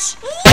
gosh!